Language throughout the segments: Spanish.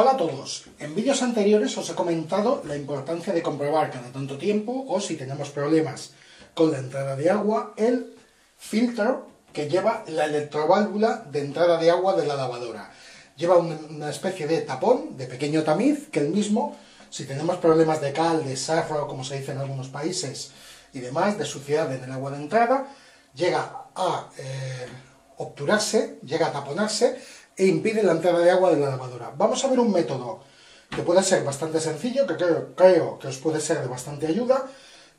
Hola a todos, en vídeos anteriores os he comentado la importancia de comprobar cada tanto tiempo o si tenemos problemas con la entrada de agua, el filtro que lleva la electroválvula de entrada de agua de la lavadora. Lleva una especie de tapón, de pequeño tamiz, que el mismo, si tenemos problemas de cal, de sarro, como se dice en algunos países, y demás, de suciedad en el agua de entrada, llega a eh, obturarse, llega a taponarse e impide la entrada de agua de la lavadora. Vamos a ver un método que puede ser bastante sencillo, que creo, creo que os puede ser de bastante ayuda,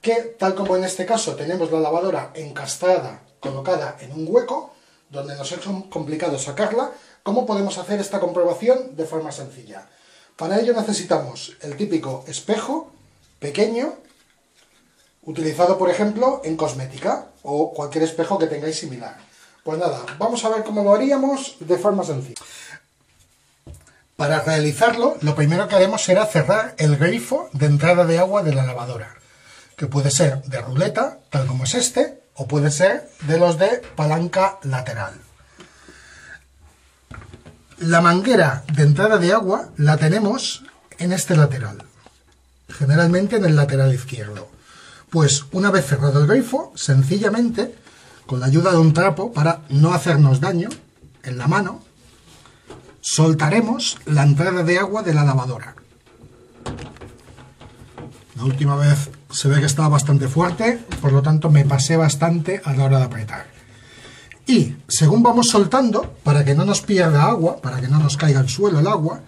que tal como en este caso tenemos la lavadora encastrada, colocada en un hueco, donde nos es complicado sacarla, ¿cómo podemos hacer esta comprobación de forma sencilla? Para ello necesitamos el típico espejo pequeño, utilizado por ejemplo en cosmética, o cualquier espejo que tengáis similar. Pues nada, vamos a ver cómo lo haríamos de forma sencilla. Para realizarlo, lo primero que haremos será cerrar el grifo de entrada de agua de la lavadora, que puede ser de ruleta, tal como es este, o puede ser de los de palanca lateral. La manguera de entrada de agua la tenemos en este lateral, generalmente en el lateral izquierdo. Pues una vez cerrado el grifo, sencillamente con la ayuda de un trapo para no hacernos daño en la mano, soltaremos la entrada de agua de la lavadora. La última vez se ve que estaba bastante fuerte, por lo tanto me pasé bastante a la hora de apretar. Y según vamos soltando, para que no nos pierda agua, para que no nos caiga al suelo el agua,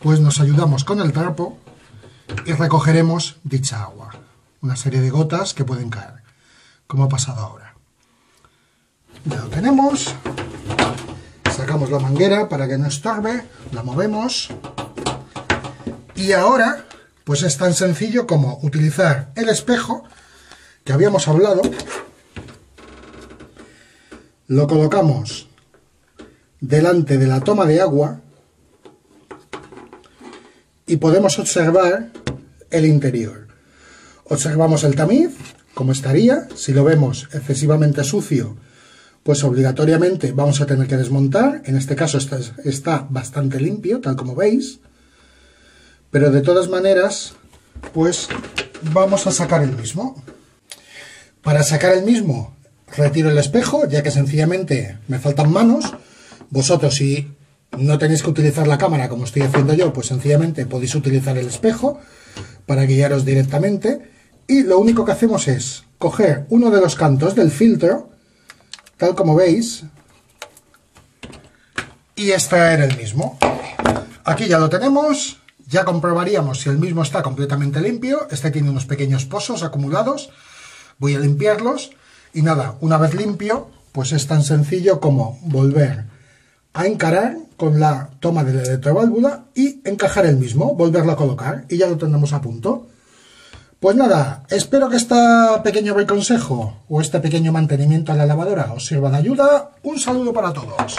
pues nos ayudamos con el trapo y recogeremos dicha agua. Una serie de gotas que pueden caer, como ha pasado ahora. Ya lo tenemos. Sacamos la manguera para que no estorbe, la movemos. Y ahora, pues es tan sencillo como utilizar el espejo que habíamos hablado. Lo colocamos delante de la toma de agua y podemos observar el interior. Observamos el tamiz, como estaría, si lo vemos excesivamente sucio pues obligatoriamente vamos a tener que desmontar. En este caso está, bastante limpio, tal como veis. Pero de todas maneras, pues vamos a sacar el mismo. Para sacar el mismo, retiro el espejo, ya que sencillamente me faltan manos. Vosotros, si no tenéis que utilizar la cámara como estoy haciendo yo, pues sencillamente podéis utilizar el espejo para guiaros directamente. Y lo único que hacemos es coger uno de los cantos del filtro tal como veis, y extraer el mismo. Aquí ya lo tenemos, ya comprobaríamos si el mismo está completamente limpio, este tiene unos pequeños pozos acumulados, voy a limpiarlos, y nada, una vez limpio, pues es tan sencillo como volver a encarar con la toma de la electroválvula y encajar el mismo, volverlo a colocar, y ya lo tendremos a punto. Pues nada, espero que este pequeño consejo o este pequeño mantenimiento a la lavadora os sirva de ayuda. Un saludo para todos.